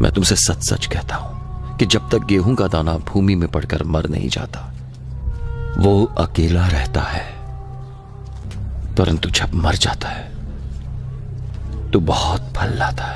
मैं तुमसे सच सच कहता हूँ कि जब तक गेहूँ का दाना भूमि में पड़कर मर नहीं जाता, वो अकेला रहता है। परंतु जब मर जाता है तो बहुत फल लाता है।